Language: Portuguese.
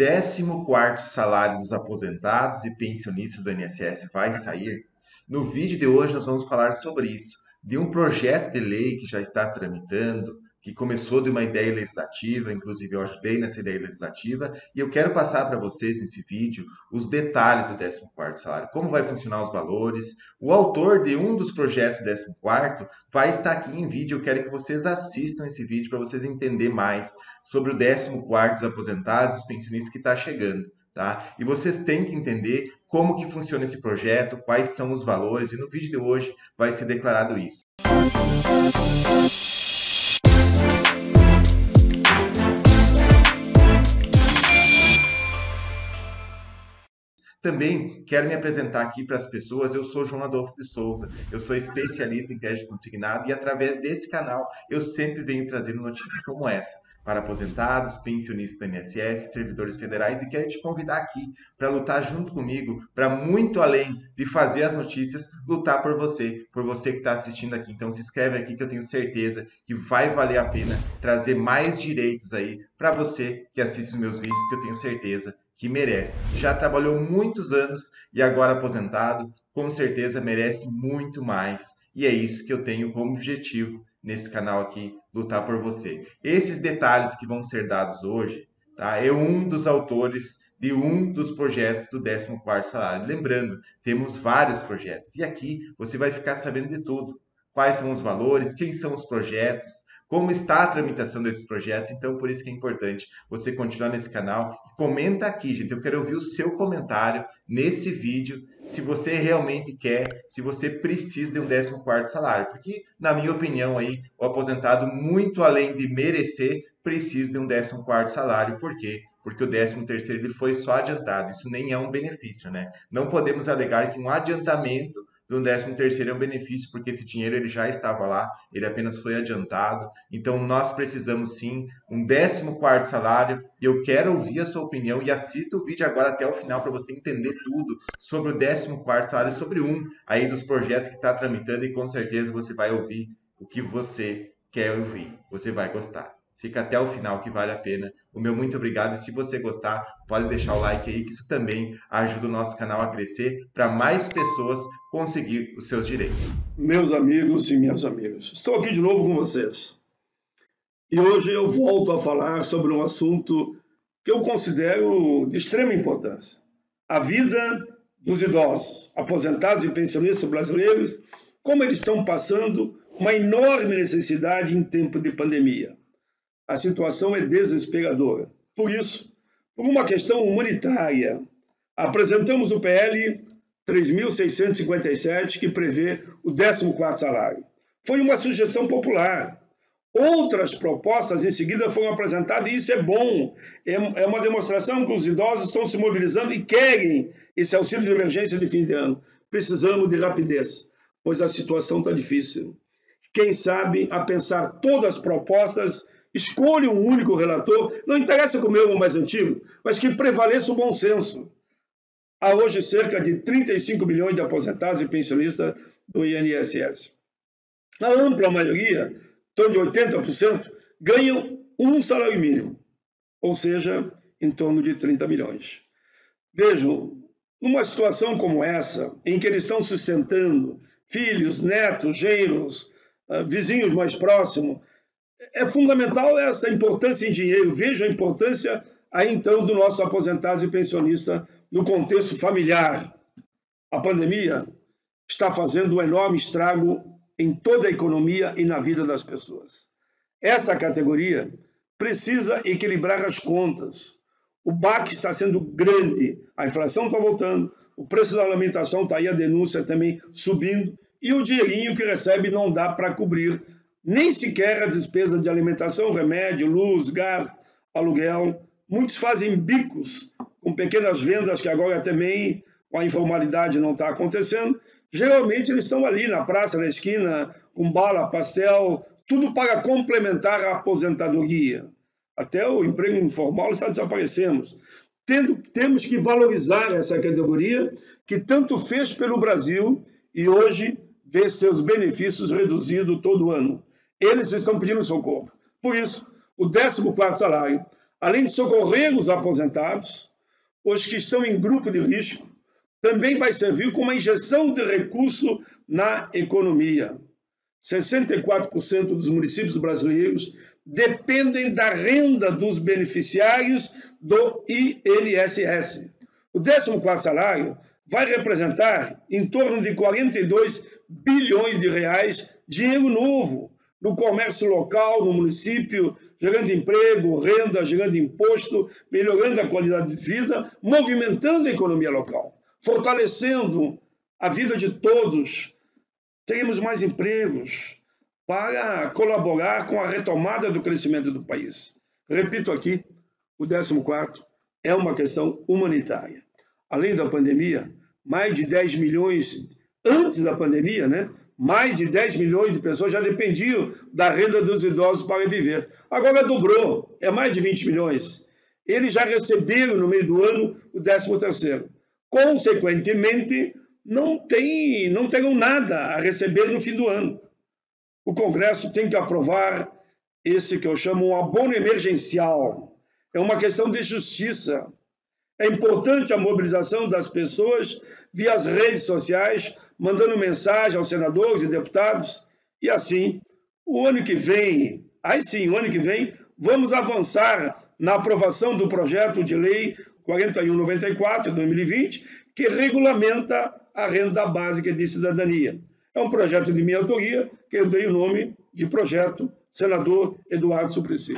14º salário dos aposentados e pensionistas do INSS vai sair? No vídeo de hoje nós vamos falar sobre isso, de um projeto de lei que já está tramitando, que começou de uma ideia legislativa, inclusive eu ajudei nessa ideia legislativa, e eu quero passar para vocês nesse vídeo os detalhes do 14º salário, como vai funcionar os valores. O autor de um dos projetos do 14º vai estar aqui em vídeo, eu quero que vocês assistam esse vídeo para vocês entenderem mais sobre o 14º dos aposentados, os pensionistas que está chegando. Tá? E vocês têm que entender como que funciona esse projeto, quais são os valores, e no vídeo de hoje vai ser declarado isso. Também quero me apresentar aqui para as pessoas. Eu sou João Adolfo de Souza, eu sou especialista em crédito consignado e através desse canal eu sempre venho trazendo notícias como essa para aposentados, pensionistas do INSS, servidores federais e quero te convidar aqui para lutar junto comigo, para muito além de fazer as notícias, lutar por você, por você que está assistindo aqui. Então se inscreve aqui que eu tenho certeza que vai valer a pena trazer mais direitos aí para você que assiste os meus vídeos, que eu tenho certeza que merece. Já trabalhou muitos anos e agora aposentado, com certeza merece muito mais. E é isso que eu tenho como objetivo nesse canal aqui, lutar por você. Esses detalhes que vão ser dados hoje, tá? É um dos autores de um dos projetos do 14º salário. Lembrando, temos vários projetos e aqui você vai ficar sabendo de tudo. Quais são os valores, quem são os projetos, como está a tramitação desses projetos. Então, por isso que é importante você continuar nesse canal. Comenta aqui, gente. Eu quero ouvir o seu comentário nesse vídeo, se você realmente quer, se você precisa de um 14º salário. Porque, na minha opinião, aí, o aposentado, muito além de merecer, precisa de um 14º salário. Por quê? Porque o 13º ele foi só adiantado. Isso nem é um benefício, né? Não podemos alegar que um adiantamento do 13 terceiro é um benefício, porque esse dinheiro ele já estava lá, ele apenas foi adiantado. Então nós precisamos sim um 14 quarto salário. Eu quero ouvir a sua opinião e assista o vídeo agora até o final para você entender tudo sobre o 14 quarto salário, sobre um aí dos projetos que está tramitando e com certeza você vai ouvir o que você quer ouvir. Você vai gostar. Fica até o final que vale a pena. O meu muito obrigado. E se você gostar, pode deixar o like aí, que isso também ajuda o nosso canal a crescer para mais pessoas conseguir os seus direitos. Meus amigos e minhas amigas, estou aqui de novo com vocês. E hoje eu volto a falar sobre um assunto que eu considero de extrema importância: a vida dos idosos, aposentados e pensionistas brasileiros, como eles estão passando uma enorme necessidade em tempo de pandemia a situação é desesperadora. Por isso, por uma questão humanitária, apresentamos o PL 3.657, que prevê o 14º salário. Foi uma sugestão popular. Outras propostas em seguida foram apresentadas e isso é bom. É, é uma demonstração que os idosos estão se mobilizando e querem esse auxílio de emergência de fim de ano. Precisamos de rapidez, pois a situação está difícil. Quem sabe, a pensar todas as propostas Escolha um único relator, não interessa como é o mais antigo, mas que prevaleça o bom senso. Há hoje cerca de 35 milhões de aposentados e pensionistas do INSS. A ampla maioria, torno de 80%, ganham um salário mínimo, ou seja, em torno de 30 milhões. Vejam, numa situação como essa, em que eles estão sustentando filhos, netos, genros, ah, vizinhos mais próximos, é fundamental essa importância em dinheiro. Veja a importância aí então do nosso aposentados e pensionista no contexto familiar. A pandemia está fazendo um enorme estrago em toda a economia e na vida das pessoas. Essa categoria precisa equilibrar as contas. O baque está sendo grande, a inflação está voltando, o preço da alimentação está aí, a denúncia também subindo, e o dinheirinho que recebe não dá para cobrir nem sequer a despesa de alimentação, remédio, luz, gás, aluguel. Muitos fazem bicos com pequenas vendas que agora também a informalidade não está acontecendo. Geralmente eles estão ali na praça, na esquina, com bala, pastel, tudo para complementar a aposentadoria. Até o emprego informal está desaparecendo. Tendo, temos que valorizar essa categoria que tanto fez pelo Brasil e hoje vê seus benefícios reduzidos todo ano. Eles estão pedindo socorro. Por isso, o 14 salário, além de socorrer os aposentados, os que estão em grupo de risco, também vai servir como uma injeção de recurso na economia. 64% dos municípios brasileiros dependem da renda dos beneficiários do INSS. O 14º salário vai representar em torno de 42 bilhões de reais dinheiro novo no comércio local, no município, gerando emprego, renda, gerando imposto, melhorando a qualidade de vida, movimentando a economia local, fortalecendo a vida de todos. Teremos mais empregos para colaborar com a retomada do crescimento do país. Repito aqui, o 14 é uma questão humanitária. Além da pandemia, mais de 10 milhões, antes da pandemia, né? mais de 10 milhões de pessoas já dependiam da renda dos idosos para viver. Agora dobrou, é mais de 20 milhões. Eles já receberam no meio do ano o 13 terceiro. Consequentemente, não, tem, não terão nada a receber no fim do ano. O Congresso tem que aprovar esse que eu chamo um abono emergencial. É uma questão de justiça. É importante a mobilização das pessoas via as redes sociais, mandando mensagem aos senadores e deputados. E assim, o ano que vem, aí sim, o ano que vem, vamos avançar na aprovação do projeto de lei 4194 de 2020, que regulamenta a renda básica de cidadania. É um projeto de minha autoria, que eu dei o nome de projeto senador Eduardo Suplicy.